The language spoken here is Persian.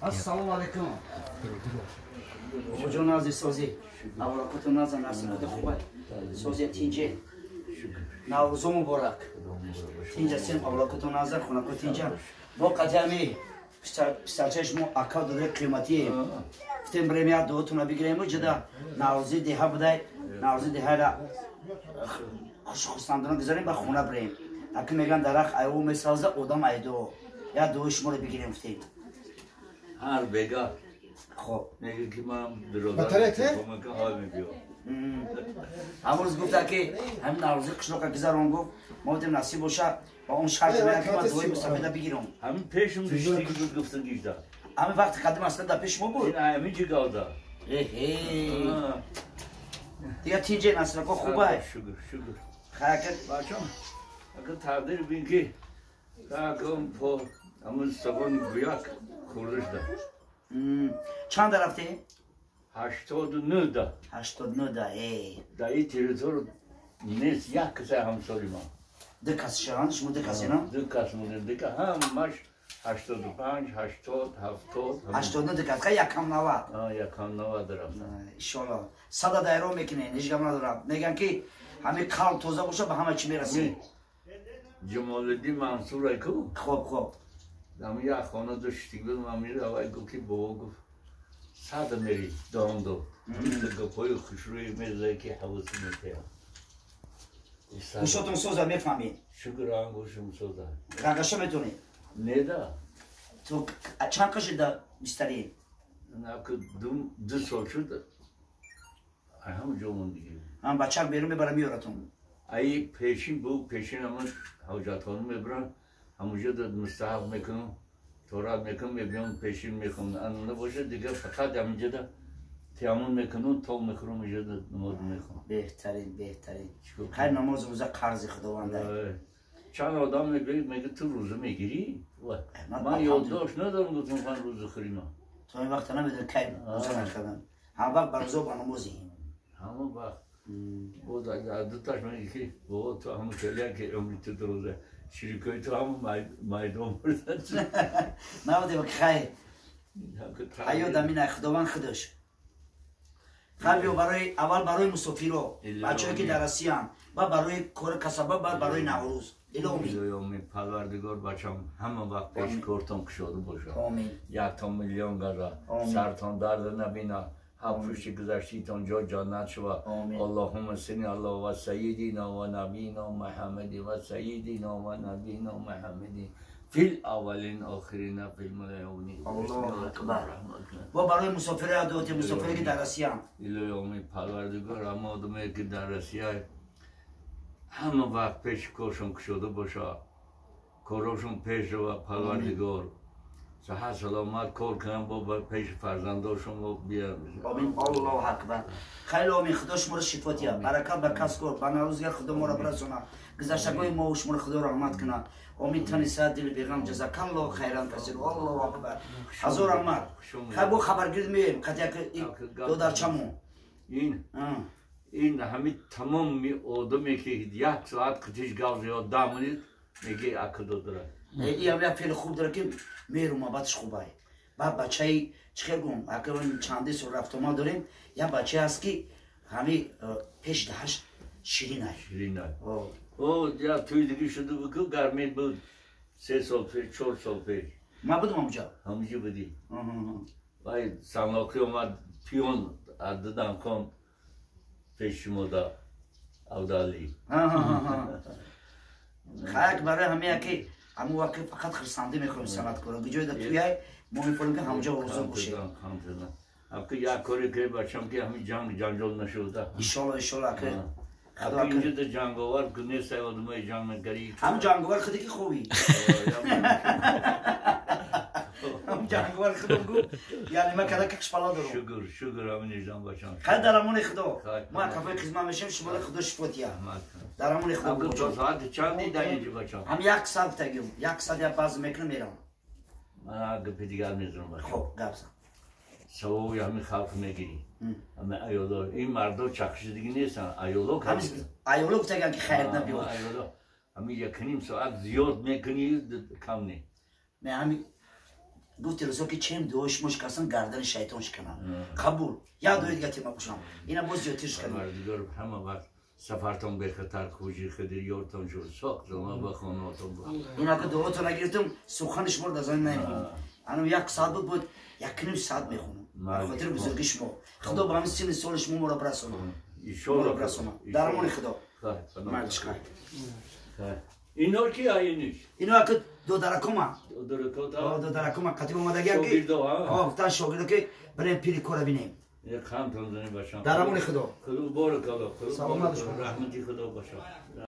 ассалому алайкум оҷон ази созӣ? Аваракоту наза насироти хуба созия тинҷе. Наврӯзо муборак. Тинҷа сен аваракоту назар хунако тинҷа. Бо қатами писарчаи шумо ака дода қиматие втем время дуотуна бигирему ҷада наврӯзи деҳа будай наврӯзи деҳара хушхусандона гузарем ба хуна бирем акин мегӯям дарахт айву месавза одам айдо یا دو شما رو بگیریم گفتیم هر بگا. خب. میگه که من برادر؟ کمک حال میبیام. امروز گفته که همین نوروزی قشلو که گذارون گفت ما بودیم نصیب باشه با اون شرط میگن که من دوی مستفیده بگیرم. همین پیشم داشتی که گفتن گیشتا همین وقت قدم اصلا در پیش ما بود. این همین چی گاودا اه دیگه تینجه نصر که خوبه. شکر شکر. خرکت بچم اگه تقدیر بین که کاکم پا ҳамун сабони гӯяк хӯрда шуда чанд рафтӣ? Ҳаштоду нӯда ҳаштоду нӯда э. Дар ин территор нест як каса ҳамсоли ман ду кас шаванд шумо ду касе на ду кас мудем дика ҳамаш ҳаштоду панҷ ҳаштод ҳафтод ҳаштоду ду каска якам навад? Якам навад рафтам иншоалло сада дайро мекунен ҳеҷ гам надорам мегӯям ки ҳамин қалб тоза боша ба ҳама чӣ мерасед ҷамолиддин мансур айку? Хоб хоб. یه خانه داشتی بود من میره اول گفت که بابا گفت صد میری دام دو گپای خوشروی میرزه که حواسی میتیم گوشتون سوزه می‌فهمید شکر هم گوشم سوزه رقشه می‌تونی نیده تو چند کشی ده بیستری نه که دو, دو سال شد. هم جمعون دیگه. من بچه بیرون می‌برم میارتون ای پیشین بو پیشین همون حوجات خانم می‌برن همونجا مستحق می‌کنم تورات می‌کنم می‌بینم پیشین می‌کنم ان نباشه دیگه فقط همونجا دا تیامون می‌کنم تو می‌خورم اینجا نماز می‌خونم بهترین بهترین خیر نماز روزه قرض خداونده چند آدم میگه میگه تو روزه می‌گیری من یادداشت ندارم گفتم من روزه خوریم تو این وقت نمیدون کی روزه نکردن هم وقت بر روزه و برناموزی همون وقت بود دو تاش میگه که بابا تو همون کلیا که عمری تو در روزه شریکای تو همون مایدان بردن نبوده بک خیر ایو دمین خداوند خودش خیر بیو برای اول برای مسافر رو بچه که در اسیان و برای کار کسبه و برای نوروز الهی الهی پروردگار بچم همه وقت پیش کورتم کشاده باشه یک تا میلیون آمین. سرتان درد نبینا هم پشت گذشتیتان جا جانت شوا آمین. اللهم صل الله و سیدنا و نبینا محمد و سیدنا و نبینا محمد فی الاولین آخرین فی الملیونی الله اکبر و برای مسافر دوتی مسافری که در اسیان الهی پروردگار اما آدمی که در رسیه همه وقت پیش کارشون کشاده باشه کارشون پیش و پروردگار صحت سلامت کار کنم با پیش فرزنداشون و بیان آمین الله اکبر خیلی آمین خدا شما رو شفا دیا برکت به کس کن به نوروزگر خدا ما رو برسونه گذشتگاه ما و شما رو خدا رحمت کنه آمین تنی ساعت دل بیغم جزاک الله خیران کثیر الله اکبر هزار رحمت خیلی بو خبرگیر میم قطعا که این دو در چمو این اه. این همه تمام می آدمی که یک ساعت کتیش گاز یا دامنید میگه اکدو داره. این هم یک فیل خوب داره که میرو محبتش خوبه بعد بچه ای چخیر گم من چندی سال رفت ما داریم. یا بچه هست که همه پیش دهش شیرین هست شیرین های. او یا توی دیگه شده که گرمی بود. سه سال پیش چهار سال پیش. ما بودم اونجا همونجا بودی. وای سملاکی اومد پیون دادم کن. پیش شما دا خاک برای همه که همون وقت فقط خرسنده می‌خوایم سنت کنیم بجای در توی ما می‌فهمیم که همونجا روزه باشه اب که یک کاری که بچم که همین جنگ جنجال نشده. ایشالا ایشالا که خدا اینجا در جنگاور که نیست آدمای جنگ نگری. هم جنگوار خودی که خوبی. هم جنگوار خدا بگو یعنی من کده که کشپلا دارم. شکر شکر. همین نجام بچم خیلی درمون خدا. ما کافه خدمت میشیم. شما خدا شفاتیا اب که تا بگو ساعت چندی در اینجا بچم هم یک ساعت تگیم یک ساعت یا باز می‌کنم میرم من اگه پیدیگر می‌زنم بچم خب گبزم سوای همین خلق می‌گیری همه ایالا این مردا چکشیدگی نیستن ایالا که همین ایولو بتگن که خیر نبیو همین یک نیم ساعت زیاد می‌کنی کم نی نه همین گفتی رضا که چیم دوش مش کسان گردن شیطان شکنن قبول یا دوید گتی ما اینا باز زیادترش پروردگار همه وقت سفرتون به خطر خوشی خدر یارتون شد ساخت ما به خاناتون با اینا که دعاتو نگرفتم سخنش مرد از آن نمی‌خونم انا یک ساعت بود بود یک نیم ساعت می‌خونم. خاطر بزرگی شما خدا با همین سین سال شما مرا برسونه. مرا برسونه. درمان خدا. مردش کن اینا کی آینیش اینا که دو درکوما دو درکوما قطعی اومده گه شاگرد که ها. آه تا شاگرد که برای پیری کار بینیم дар амони худо. Баракалло раҳмати худо бошад